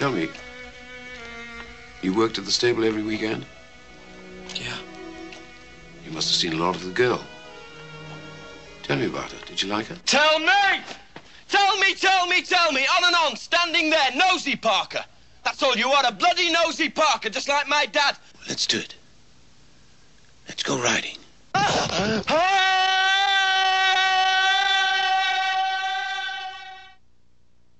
Tell me, you worked at the stable every weekend? Yeah. You must have seen a lot of the girl. Tell me about her. Did you like her? Tell me! Tell me, tell me, tell me, on and on, standing there, nosy Parker. That's all you are, a bloody nosy Parker, just like my dad. Let's do it. Let's go riding. Ah! Ah!